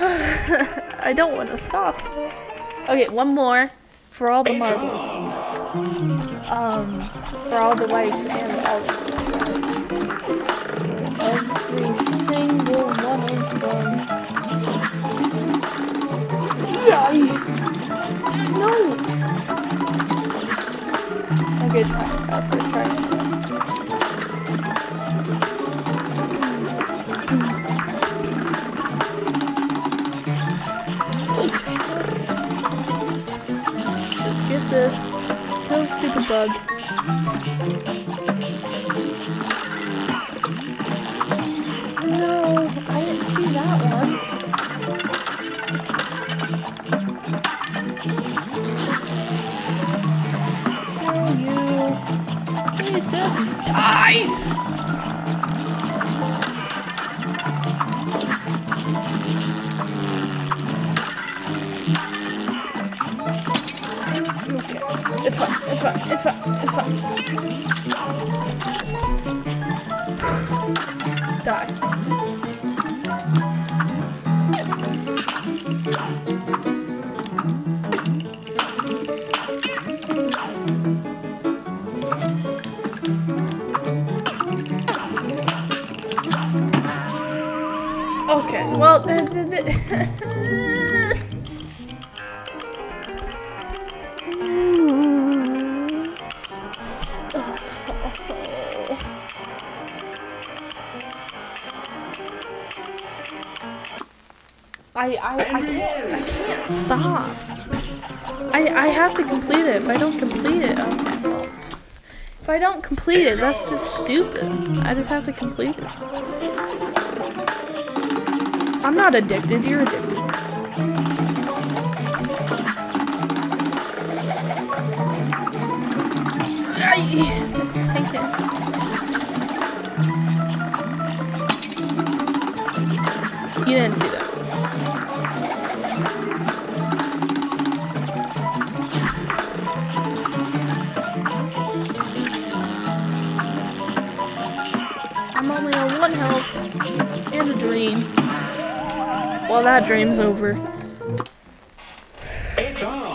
[sighs] I don't want to stop. Okay, one more for all the marbles. Um, for all the likes and all the subscribers. Every single one of them. Yeah. No. Okay, it's fine. Uh, first try. Bug. No, I didn't see that one. Kill you. Please just die. It's fine. It's don't complete it, that's just stupid. I just have to complete it. I'm not addicted. You're addicted. Just take it. You didn't see that. And a dream. Well, that dream's over. It's on.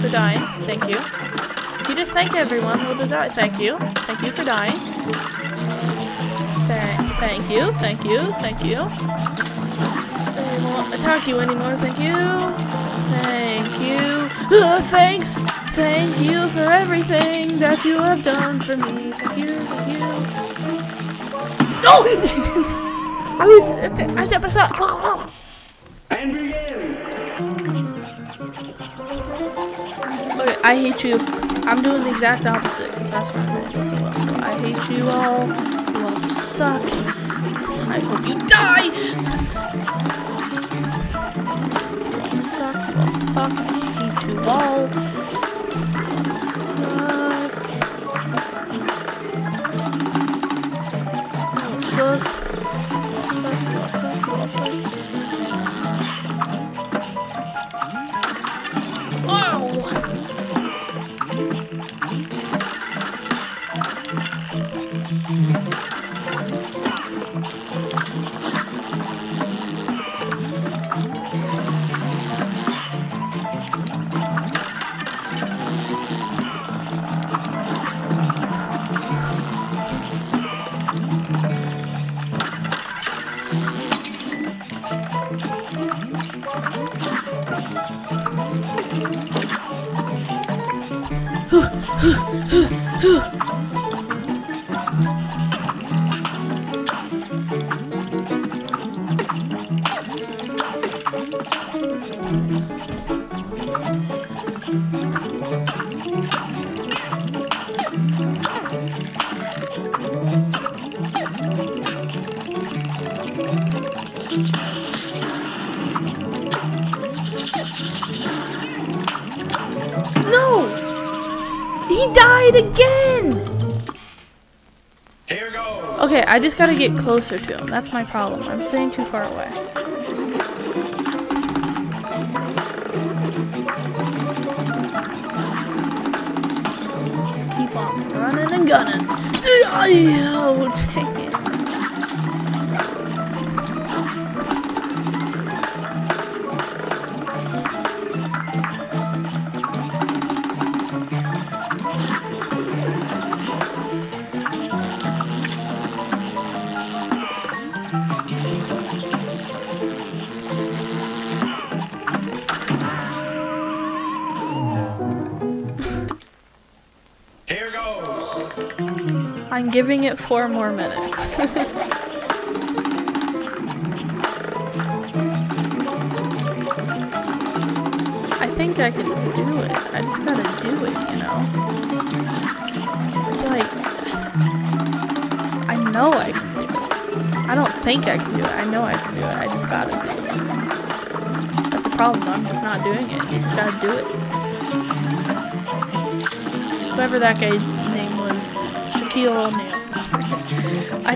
For dying, thank you. You just thank everyone, they'll just. Thank you, thank you for dying. Thank, thank you, thank you, thank you. They won't attack you anymore, thank you. Thank you. Uh, thanks, thank you for everything that you have done for me. Thank you, thank you. No! [laughs] I was, I I I hate you. I'm doing the exact opposite because that's what doing so well. So I hate you all. You all suck. I hope you die. [laughs] You all suck. You all suck. I hate you all. No! [laughs] I just gotta get closer to him. That's my problem. I'm staying too far away. Just keep on running and gunning. Oh, dang four more minutes. [laughs] I think I can do it. I just gotta do it, you know? It's like. I know I can do it. I don't think I can do it. I know I can do it. I just gotta do it. That's the problem. I'm just not doing it. You just gotta do it. Whoever that guy's name was, Shaquille O'Neal.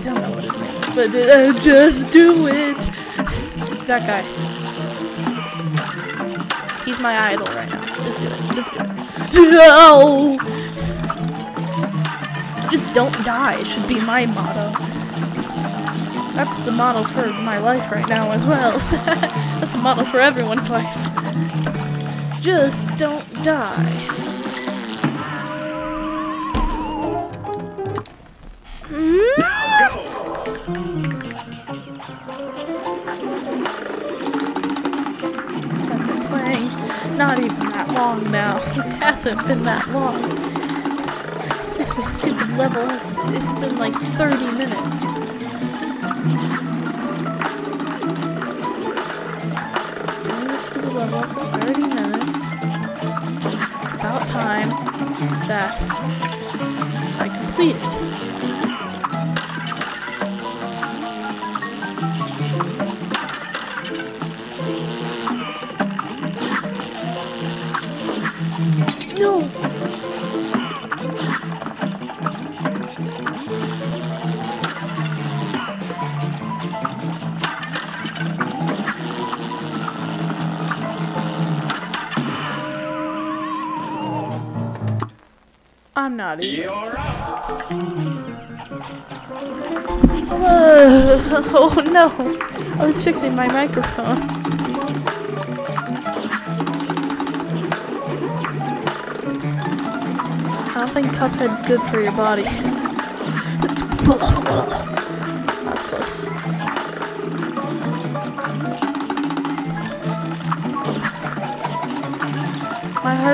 Don't know what his name is, but uh, just do it. that guy. He's my idol right now. Just do it. Just do it. No! Just don't die. Should be my motto. That's the model for my life right now as well. [laughs] That's the model for everyone's life. Just don't die. Hasn't been that long. It's just a stupid level. It's been like 30 minutes. Doing this stupid level for 30 minutes. It's about time that I complete it. I'm not even. You're up! Oh no! I was fixing my microphone. I don't think Cuphead's good for your body. [laughs] [laughs]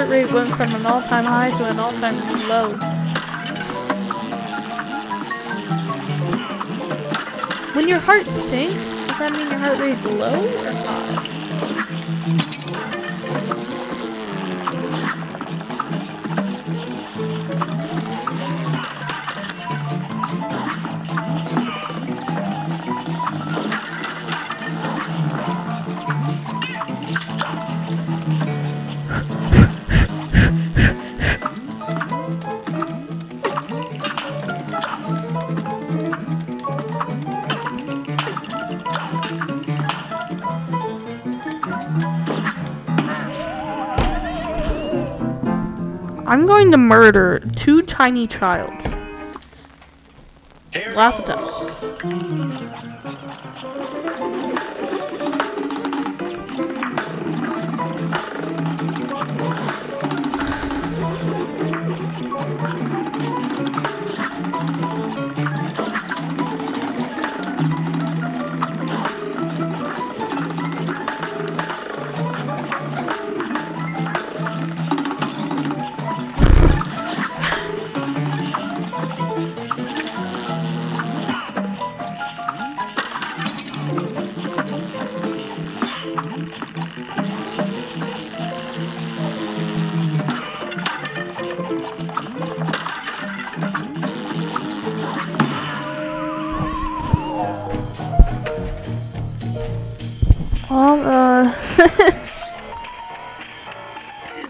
rate went from an all-time high to an all-time low. When your heart sinks, does that mean your heart rate's low or high? To murder two tiny childs. Last attempt. Uh. [laughs]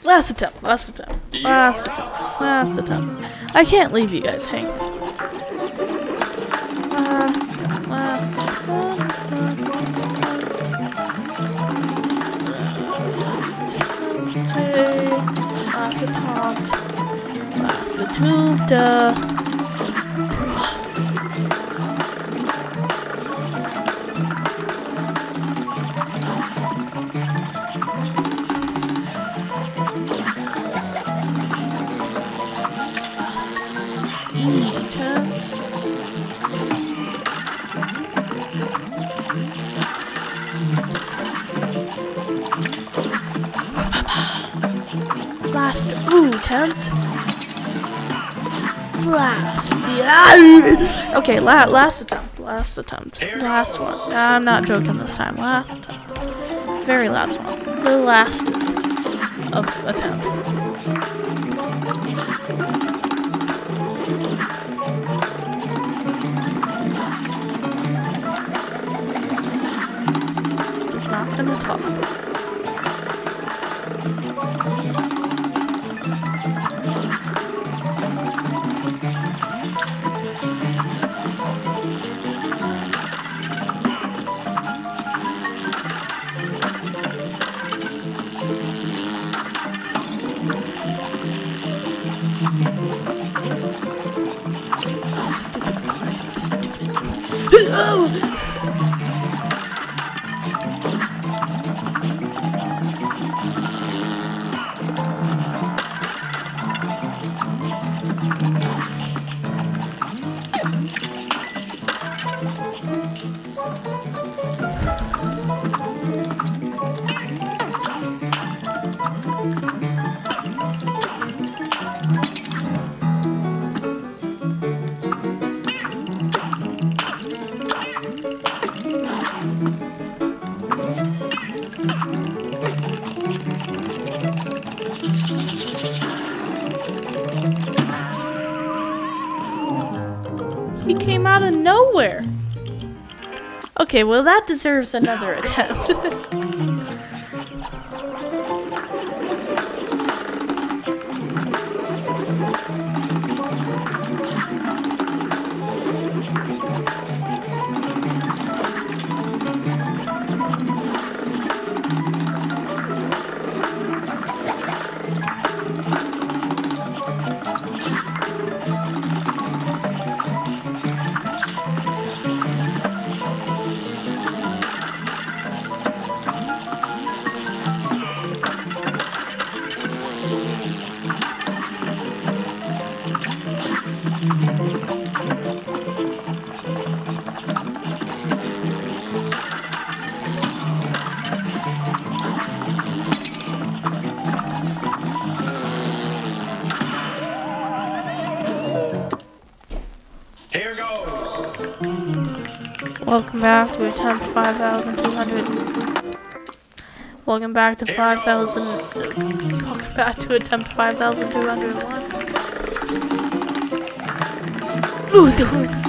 last attempt, last attempt, last attempt, last attempt. I can't leave you guys hanging. Last attempt, last attempt, last attempt. Last attempt. Last attempt. uh, attempt. [laughs] Okay, la- last attempt. Last attempt. Last one. I'm not joking this time. Last attempt. Very last one. The lastest of attempts. Just not gonna talk. Okay, well that deserves another attempt. [laughs] back to attempt 5200. Welcome back to 5000. Welcome back to attempt 5201. Ooh, the hood.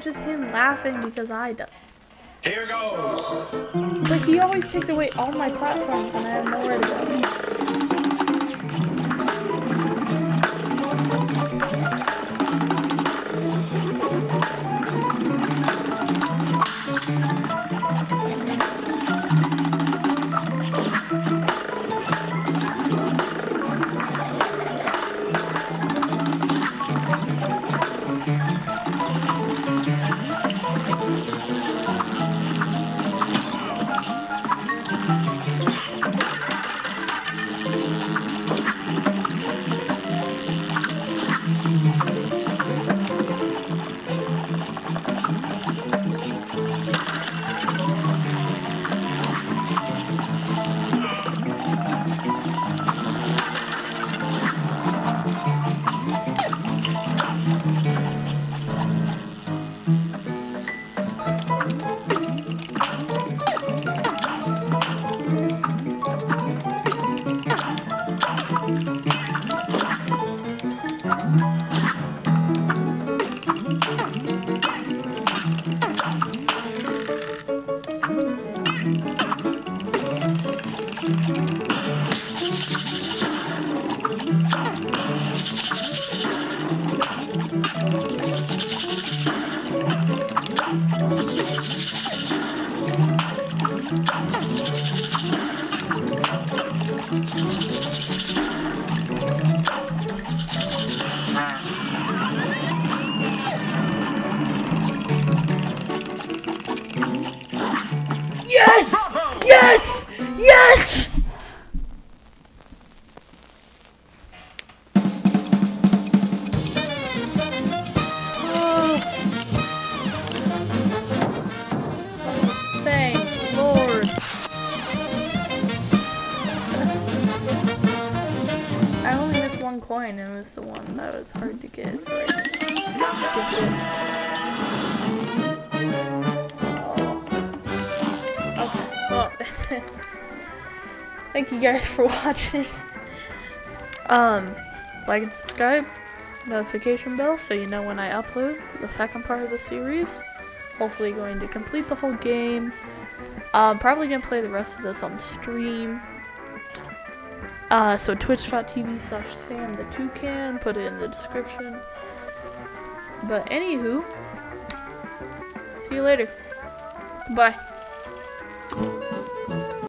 Just him laughing because I died? Here goes. But he always takes away all my platforms and I have nowhere to go. You guys for [laughs] watching. Um, like and subscribe, notification bell so you know when I upload the second part of the series. Hopefully going to complete the whole game. Um, probably gonna play the rest of this on stream. Uh, so twitch.tv slash Sam the Toucan, put it in the description. But anywho, see you later.